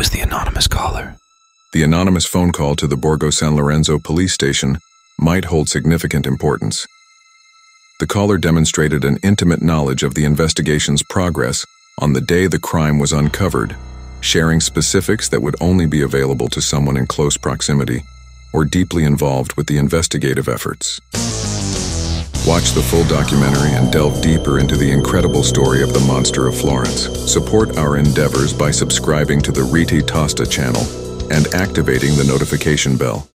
was the anonymous caller? The anonymous phone call to the Borgo San Lorenzo police station might hold significant importance. The caller demonstrated an intimate knowledge of the investigation's progress on the day the crime was uncovered, sharing specifics that would only be available to someone in close proximity or deeply involved with the investigative efforts. Watch the full documentary and delve deeper into the incredible story of the Monster of Florence. Support our endeavors by subscribing to the Rete Tosta channel and activating the notification bell.